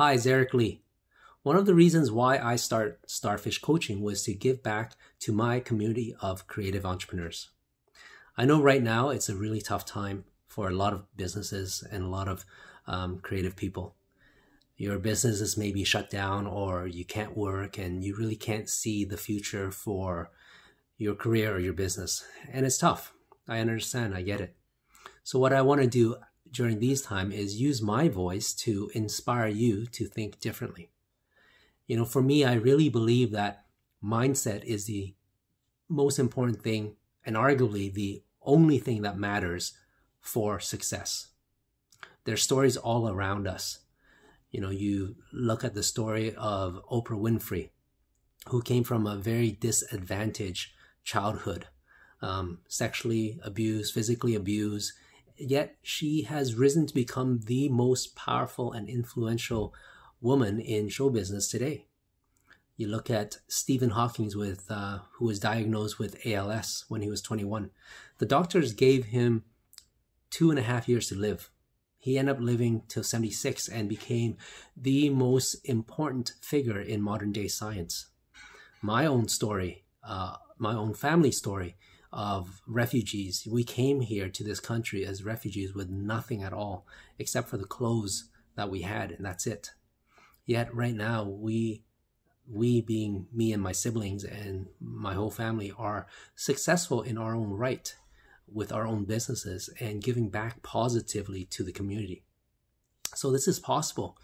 Hi, it's Eric Lee. One of the reasons why I start Starfish Coaching was to give back to my community of creative entrepreneurs. I know right now it's a really tough time for a lot of businesses and a lot of um, creative people. Your businesses may be shut down or you can't work and you really can't see the future for your career or your business. And it's tough. I understand. I get it. So what I want to do during these time is use my voice to inspire you to think differently. You know, for me, I really believe that mindset is the most important thing and arguably the only thing that matters for success. There's stories all around us. You know, you look at the story of Oprah Winfrey, who came from a very disadvantaged childhood, um, sexually abused, physically abused, yet she has risen to become the most powerful and influential woman in show business today. You look at Stephen Hawking, with uh, who was diagnosed with ALS when he was 21. The doctors gave him two and a half years to live. He ended up living till 76 and became the most important figure in modern day science. My own story, uh, my own family story, of refugees. We came here to this country as refugees with nothing at all except for the clothes that we had, and that's it. Yet right now, we, we being me and my siblings and my whole family, are successful in our own right with our own businesses and giving back positively to the community. So this is possible.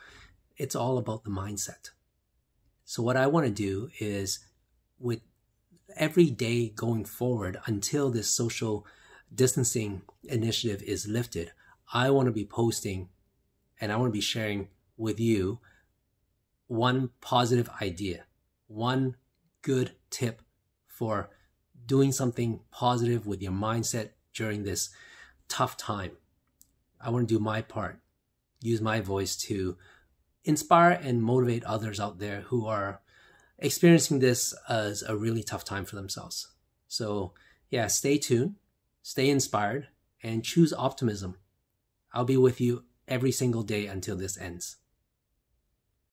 It's all about the mindset. So what I want to do is with every day going forward until this social distancing initiative is lifted, I want to be posting and I want to be sharing with you one positive idea, one good tip for doing something positive with your mindset during this tough time. I want to do my part, use my voice to inspire and motivate others out there who are experiencing this as a really tough time for themselves. So, yeah, stay tuned, stay inspired, and choose optimism. I'll be with you every single day until this ends.